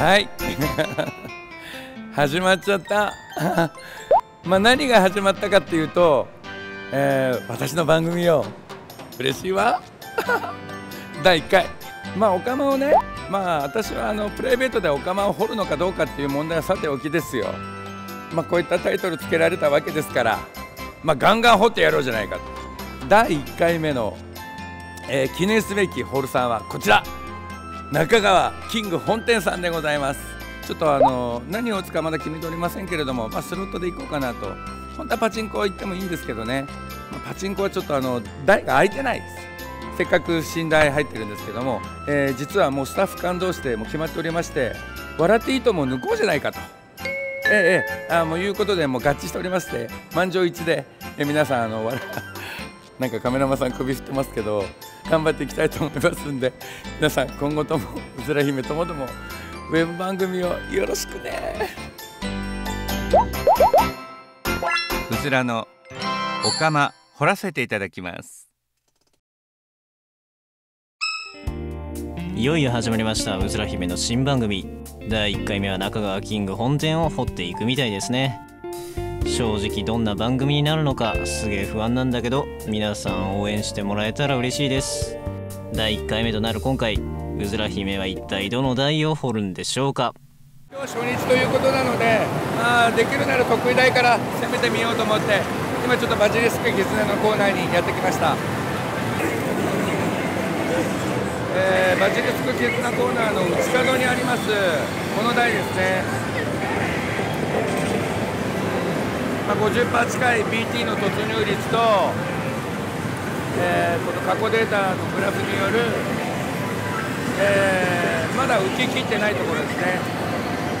はい。始まっちゃった。まあ何が始まったかっていうと、えー、私の番組よ嬉しいわ。第1回。まあお釜をねまあ私はあのプライベートでお釜を掘るのかどうかっていう問題はさておきですよ。まあこういったタイトルつけられたわけですからまあガンガン掘ってやろうじゃないかと。第1回目の、えー、記念すべきホールさんはこちら。中川キング本店さんでございます。ちょっとあの何を打つかまだ決めておりませんけれども、まあ、スロットでいこうかなと。本当はパチンコ行ってもいいんですけどね、まあ、パチンコはちょっとあの台が空いてないです。せっかく寝台入ってるんですけども、えー、実はもうスタッフ感動してもう決まっておりまして笑っていいとも抜こうじゃないかと。ええあもういうことでもう合致しておりまして満場一致で、え皆さんあの なんかカメラマンさん首振ってますけど頑張っていきたいと思いますんで皆さん今後ともうずら姫ともどもウェブ番組をよろしくね。うずらのおかま掘らせていただきます。いよいよ始まりましたうずら姫の新番組。第1回目は中川キング本店を掘っていくみたいですね正直どんな番組になるのかすげえ不安なんだけど皆さん応援してもらえたら嬉しいです。第1回目となる今回うずら姫は一体どの台を掘るんでしょうか？今日初日ということなので、まあ、できるなら得意台から攻めてみようと思って今ちょっとバジリスク絆のコーナーにやってきました、えー、バジリスク絆コーナーの内角にありますこの台ですね。まあ、50%近い BT の突入率と、えー、この過去データのグラフによる、えー、まだ浮き切ってないところですね。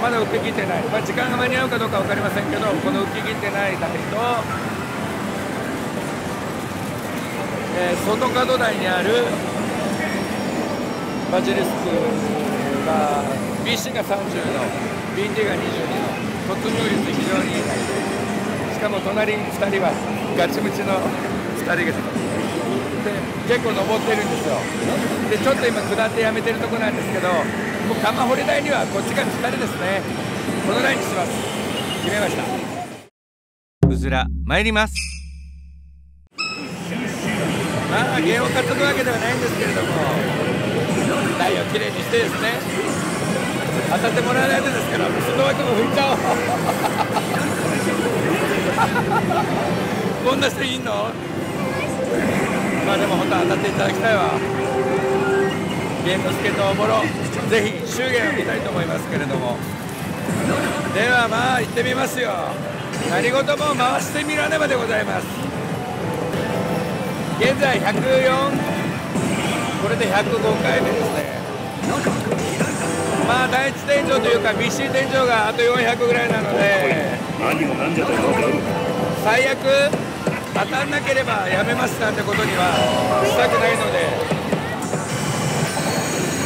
まだ浮き切ってない、まあ、時間が間に合うかどうか分かりませんけどこの浮き切ってない台と、えー、外角台にあるバジリスクが BC が30の BT が22の突入率非常にいい。台ですかも隣に2人はガチムチの2人がで結構登ってるんですよ。でちょっと今下ってやめてるとこなんですけどもう釜掘り台にはこっちが2人ですね。このラインにします。決めました。うずら参ります。まあ芸を担ぐわけではないんですけれども台をきれいにしてですね当たってもらわないとですからその枠も拭いちゃおう。こんな人いんの？まあでも本当当たっていただきたいわ。ゲームスケとおもろぜひ祝言を見たいと思いますけれども。ではまあ行ってみますよ。何事も回してみらねばでございます。現在104これで105回目ですね。まあ第一天井というか BC 天井があと400ぐらいなので最悪当たんなければやめますなんてことにはしたくないので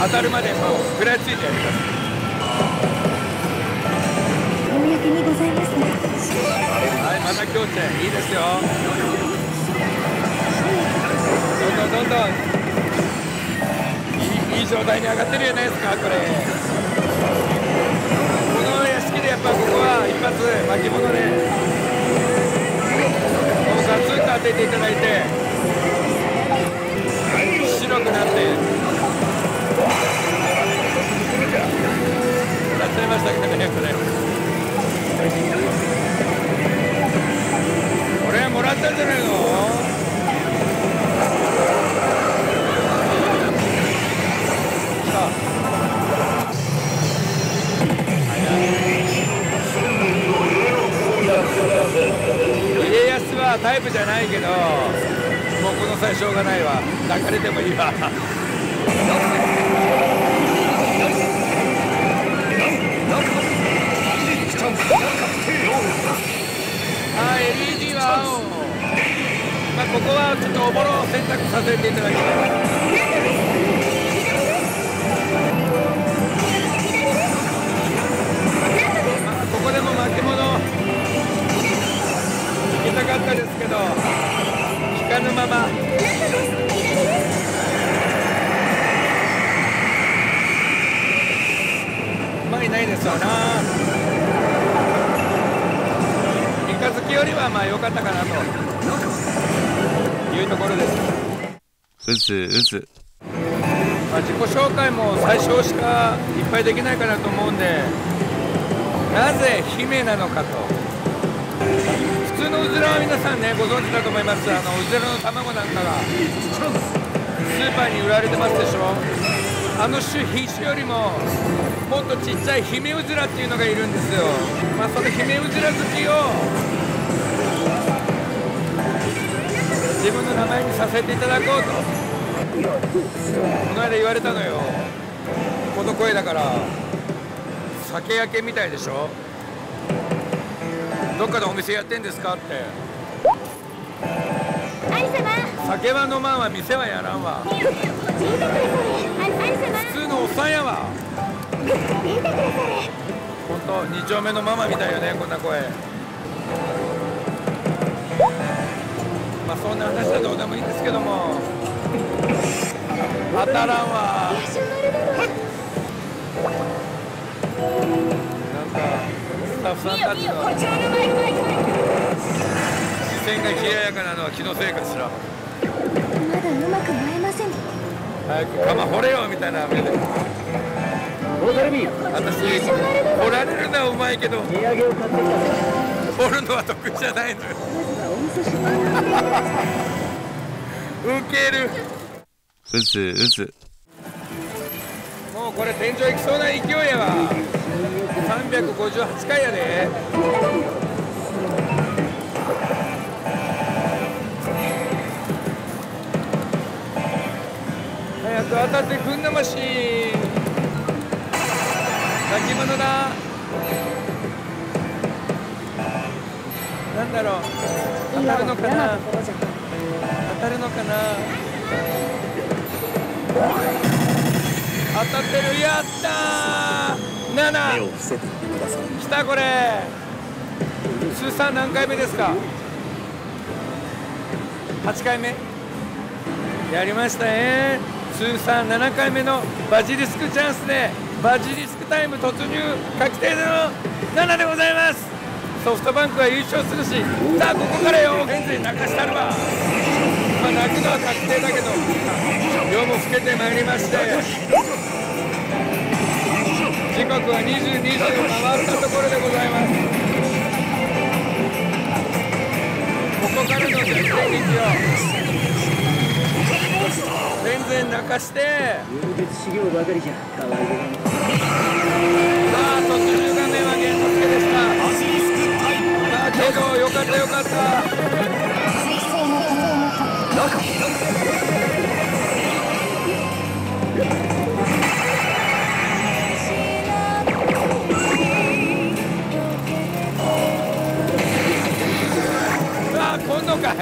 当たるまでもう食らいついてやります。公にございますはいまた強点いいですよ。どんどんどんどんいい状態に上がってるじゃないですかこれ。この屋敷でやっぱここは一発巻物でガツンと当てていただいて白くなってやっちゃいましたけどねこれ。これもらったんじゃないの？家康はタイプじゃないけどもうこの際しょうがないわ。抱かれてもいいわ。あ LED は。青、まあ、ここはちょっとおぼろを選択させていただきます。たかったですけど引かぬま。ままりないですわな。三日月よりはまあ良かったかなと。いうところです。うずうず。まあ、自己紹介も最初しかいっぱいできないかなと思うんでなぜ姫なのかとは皆さんねご存知だと思います。あのうずらの卵なんかがスーパーに売られてますでしょ。あの種品種よりももっとちっちゃい姫うずらっていうのがいるんですよ。まあその姫うずら好きを自分の名前にさせていただこうとこの間言われたのよ。この声だから酒焼けみたいでしょ。どっかでお店やってんですかって。アリ様。酒は飲まんわ店はやらんわ。聞いてくだされアリ様。普通のおっさんやわ。見てくだされ本当二丁目のママみたいよねこんな声。まあそんな話はどうでもいいんですけども。当たらんわ。なんかスタッフさんたちの視線が冷ややかなのは気のせいかしらまだうまく会えません早く釜掘れよみた。いな目で私掘られるのはうまいけど掘るのは得意じゃないのよウケるうずうずもうこれ天井行きそうな勢いやわ358回やで。早く当たってくんなまし。泣き物だ。なんだろう。当たるのかな。当たるのかな。当たってる。やったー7来たこれ。通算何回目ですか？8回目。やりましたね。通算7回目のバジリスクチャンスでバジリスクタイム突入確定での7でございます。ソフトバンクは優勝するしさあここからよ。現在泣かしたるわまあ泣くのは確定だけど夜も更けてまいりまして。時刻は20、20を回ったところでございます。ここからの逆転劇を全然泣かして。さあ突入画面は源之助でしたさあけどよかったよかった。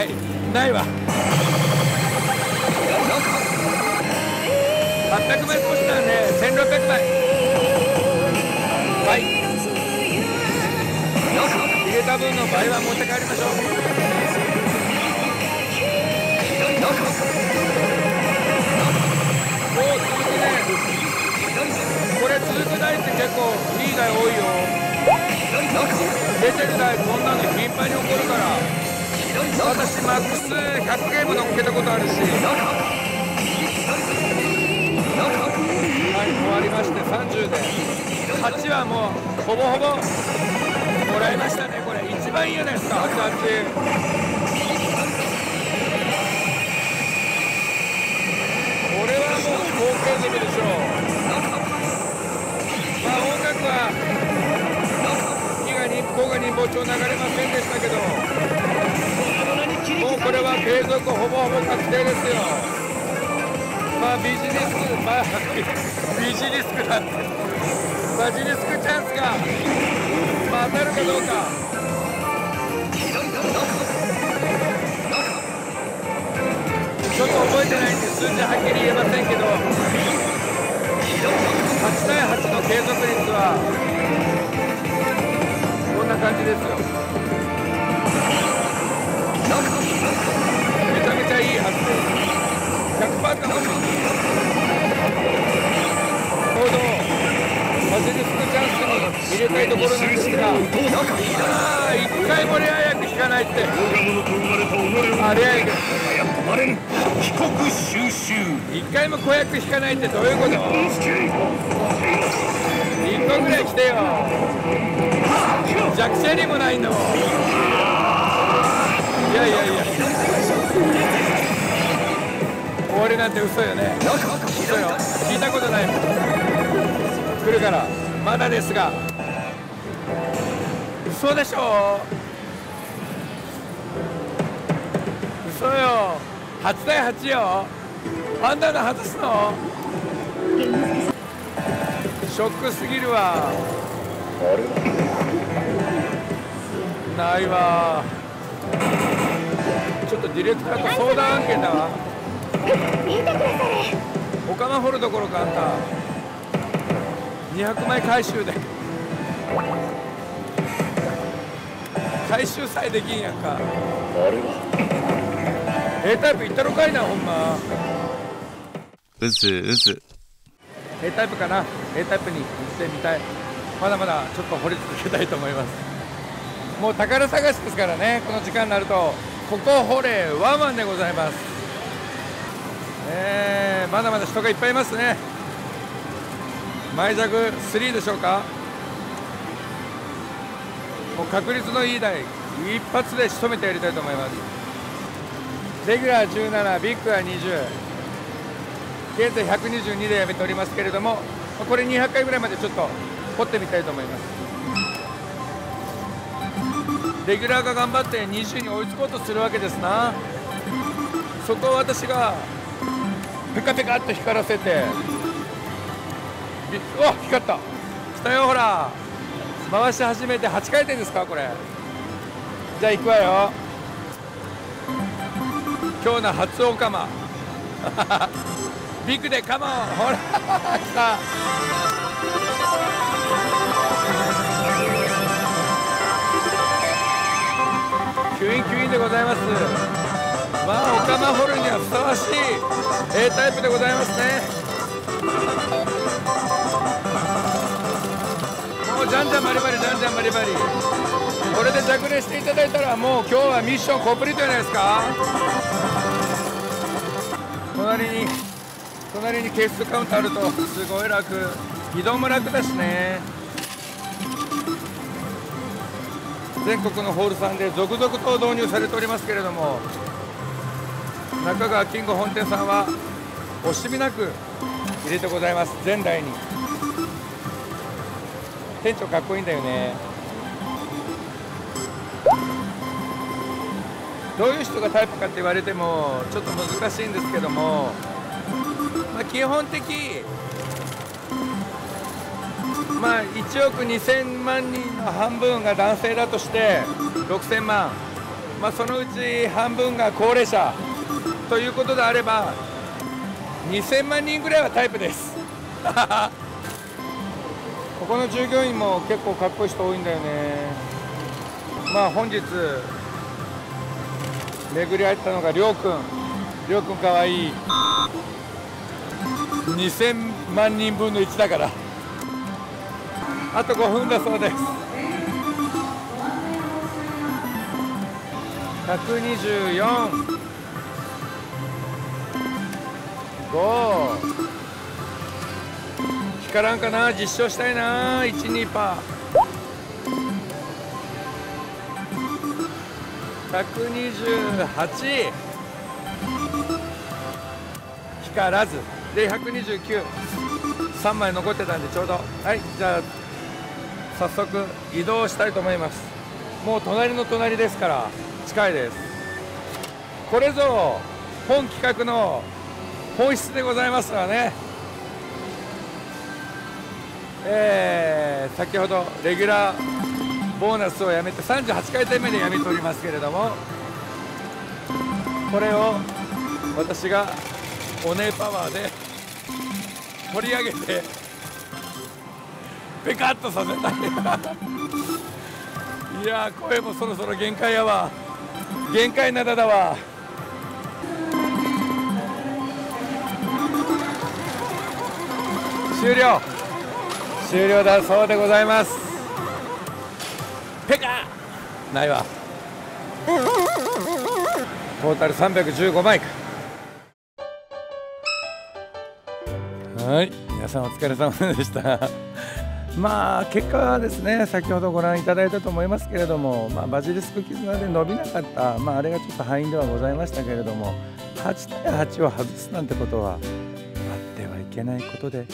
今度かいないわ。800枚越したんで1600枚はい。入れた分の倍は持って帰りましょう。おお続くね。これ続く台って結構いい台多いよ。出てる台こんなの頻繁に起こるから。私マックス100ゲーム乗っけたことあるしはい。終わりまして30で8はもうほぼほぼもらい。ましたねこれ一番い。い。じゃない。ですか88これはもう貢献できるでしょうまあ音楽は火が日光が人望町流れませんでしたけどもうこれは継続ほぼほぼ確定ですよ。まあビジネスまあ ビジネスクなんて。バジネスクチャンスが、まあ、当たるかどうか。ちょっと覚えてないんで数字はっきり言えませんけど。8対8の継続率はこんな感じですよ。入れたいところなんですがいいなあ一回もレア役引かないって。あレア役帰国収集一回も子役引かないってどういうこと一個ぐらい来てよ弱者にもないのいやいやいやわりなんて嘘よね。嘘よ。聞いたことない来るから。まだですが。嘘でしょ。嘘よ。8対8よ。パンダの外すの。ショックすぎるわ。ないわ。ちょっとディレクターと相談案件だわ。見てくだされ。お釜掘るどころかあんた。200枚回収で。回収さえできんやんか。A タイプいったろかいなほんま。うずうず A タイプかな。A タイプに行ってみたい。まだまだちょっと掘り続けたいと思います。もう宝探しですからねこの時間になると。ここ掘れワンワンでございますえー、まだまだ人がいっぱいいますね。前弱3でしょうか。もう確率のいい台一発で仕留めてやりたいと思います。レギュラー17ビッグは20現在122でやめておりますけれどもこれ200回ぐらいまでちょっと掘ってみたいと思います。レギュラーが頑張って20に追いつこうとするわけですな。そこを私がペカペカっと光らせて。うわ光った。来たよほら。回し始めて8回転ですかこれ。じゃあ行くわよ。今日の初オカマ。ビッグでカモン。ほら 来た。キュインキュインでございます。まあオカマ掘るにはふさわしい A タイプでございますね。もうじゃんじゃんバリバリじゃんじゃんバリバリ。これで着礼していただいたらもう今日はミッションコンプリートじゃないですか。隣に隣にケースカウントあるとすごい楽。移動も楽だしね。全国のホールさんで続々と導入されておりますけれども中川キング本店さんは惜しみなく入れてございます。前代に。店長かっこいいんだよね。どういう人がタイプかって言われてもちょっと難しいんですけども、まあ、基本的まあ1億2000万人の半分が男性だとして6000万、まあ、そのうち半分が高齢者。ということであれば2000万人ぐらいはタイプです。ここの従業員も結構かっこいい人多いんだよね。まあ本日巡り合ったのがりょうくん。りょうくんかわいい。2000万人分の1だから。あと5分だそうです。124 5光らんかな？実証したいな。12パー。128光らず。で1293枚残ってたんでちょうど。はいじゃあ早速移動したいと思います。もう隣の隣ですから近いです。これぞ本企画の本質でございますわね。えー、先ほどレギュラーボーナスをやめて38回転目でやめておりますけれどもこれを私がお姉パワーで取り上げてペカッとさせたい。いや声もそろそろ限界やわ。限界灘だわ。終了。終了だそうでございます。ペカ。ないわ。トータル315枚かはい。皆さんお疲れ様でした。まあ結果はですね先ほどご覧いただいたと思いますけれども、まあ、バジリスク絆で伸びなかった、まあ、あれがちょっと敗因ではございましたけれども8対8を外すなんてことはあってはいけないことで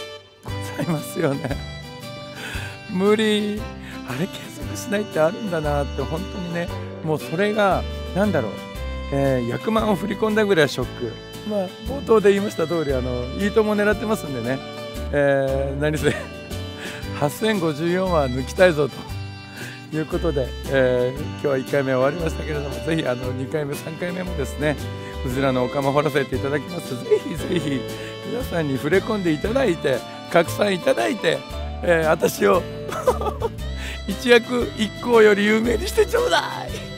ございますよね。無理。あれ継続しないってあるんだなって本当にね。もうそれが何だろう、えー、100万を振り込んだぐらいショック。まあ冒頭で言いました通りあのいいとも狙ってますんでね、えー、何せ8054は抜きたいぞと。いうことで、えー、今日は1回目終わりましたけれどもぜひあの2回目3回目もですねうずらのお釜掘らせていただきます。ぜひぜひ皆さんに触れ込んでいただいて拡散いただいて、えー、私を 一躍一行より有名にしてちょうだい。